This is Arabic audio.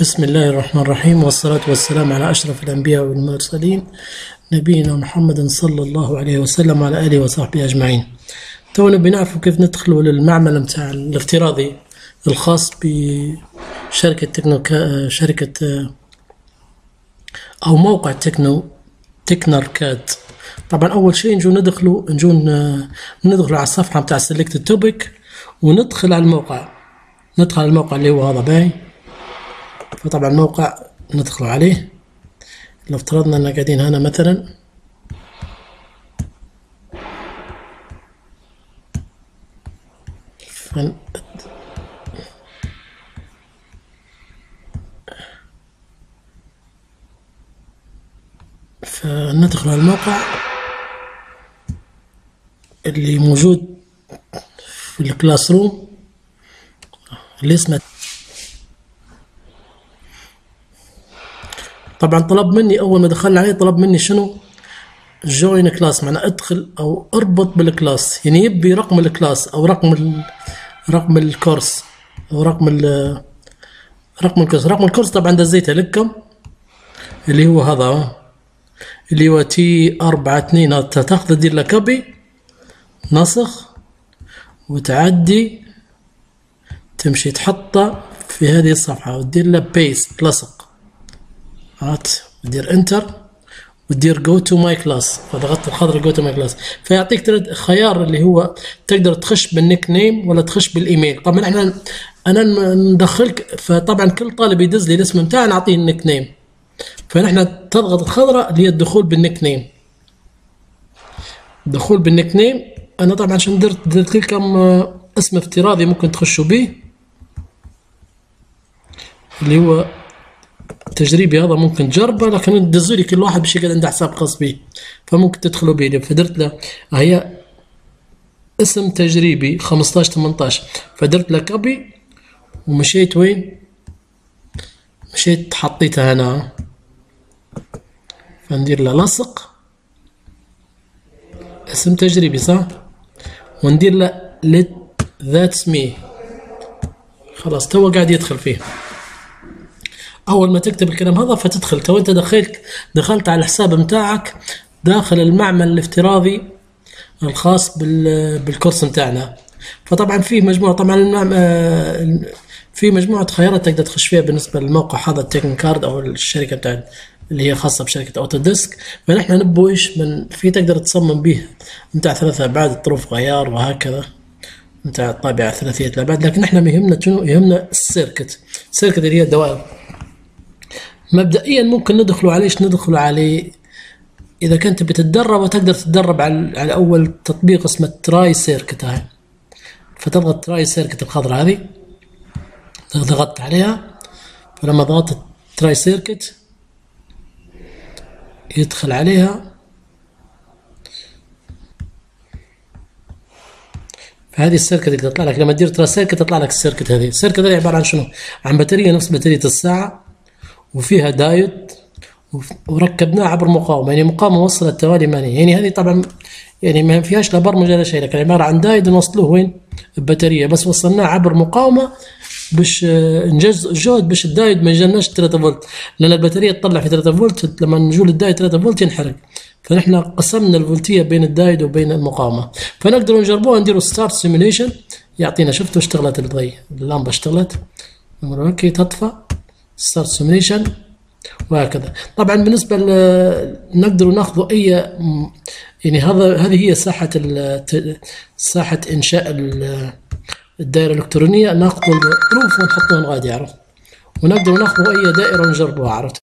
بسم الله الرحمن الرحيم والصلاة والسلام على أشرف الأنبياء والمرسلين نبينا محمد صلى الله عليه وسلم وعلى آله وصحبه أجمعين. تونا بنعرفوا كيف ندخلوا للمعمل متاع الافتراضي الخاص بشركة تكنو شركة أو موقع تكنو Tinkercad طبعا أول شيء نجو ندخلوا نجو ندخلوا على الصفحة متاع Selected Topic وندخل على الموقع. ندخل على الموقع اللي هو هذا باي فطبعا الموقع ندخل عليه. لو افترضنا ان قاعدين هنا مثلا. فن... فندخل على الموقع اللي موجود في ال classroom اللي اسمه طبعا طلب مني أول ما دخلنا عليه طلب مني شنو؟ join class معناه أدخل أو أربط بال class. يعني يبي رقم ال class أو رقم ال... رقم ال course أو رقم ال... رقم ال course. رقم ال course طبعا دزيته لكم اللي هو هذا اللي هو T أربعة اثنين. تاخذ تدير له copy نسخ وتعدي تمشي تحطه في هذه الصفحة. وتدير له paste لصق. عرفت تدير enter وتدير go to my class فضغطت الخضر go to my class فيعطيك خيار اللي هو تقدر تخش بال nickname ولا تخش بالايميل طبعا إحنا أنا ندخلك فطبعا كل طالب يدز لي الاسم بتاعه نعطيه ال nickname فنحن تضغط الخضراء اللي هي الدخول بال nickname الدخول بال nickname أنا طبعا عشان درت درت لكم اسم افتراضي ممكن تخشوا به. اللي هو تجريبي هذا ممكن تجربه لكن تدزوا لي كل واحد باش يقعد عنده حساب خاص به فممكن تدخلوا به فدرت له هي اسم تجريبي 15 18 فدرت له copy ومشيت وين؟ مشيت حطيته هنا. فندير له لصق. اسم تجريبي صح؟ وندير له let me in. خلاص تو قاعد يدخل فيه. أول ما تكتب الكلام هذا فتدخل. تو أنت دخلت دخلت على الحساب متاعك داخل المعمل الافتراضي الخاص بال course متاعنا فطبعا في مجموعه طبعا في مجموعة خيارات تقدر تخش فيها بالنسبة للموقع هذا ال Tinkercad أو الشركة بتاعت اللي هي خاصة بشركة Autodesk فنحن نبو إيش؟ من في تقدر تصمم به. متاع ثلاثة ابعاد طروف غيار وهكذا. متاع الطابعة ثلاثية الابعاد لكن إحنا يهمنا شنو؟ يهمنا ال circuit. ال circuit اللي هي الدوائر. مبدئيا ممكن ندخلوا عليه ندخلوا عليه إذا كنت بتتدرب وتقدر تتدرب على على أول تطبيق اسمه try circuit هاي. فتضغط try circuit الخضراء هذه. ضغطت عليها. فلما ضغطت try circuit يدخل عليها. فهذه ال circuit اللي تطلع لك. لما تدير try circuit تطلع لك ال circuit هذه. ال circuit هذه عبارة عن شنو؟ عن بطاريه نفس بطاريه الساعة. وفيها دايود وركبناه عبر مقاومة. يعني مقاومة موصله توالي مانية. يعني هذه طبعا يعني ما فيهاش لا برمجة ولا شيء لكن عبارة عن دايود نوصلوه وين؟ ببطارية. بس وصلناه عبر مقاومة باش نجز جهد باش الدايود ما يجناش 3 فولت. لأن البطارية تطلع في 3 فولت لما نجوا للدايود 3 فولت ينحرق. فنحن قسمنا الفولتية بين الدايود وبين المقاومة. فنقدر نجربوها نديروا start simulation يعطينا شفتوا اشتغلت الضي اللمبة اشتغلت؟ okay تطفى. start simulation وهكذا. طبعا بالنسبة نقدر ناخذ أي يعني هذا هذه هي ساحة ساحة إنشاء الدائرة الإلكترونية. ناخذ الحروف ونحطوها غادي عرفت؟ ونقدر ناخذ أي دائرة ونجربوها عرفت؟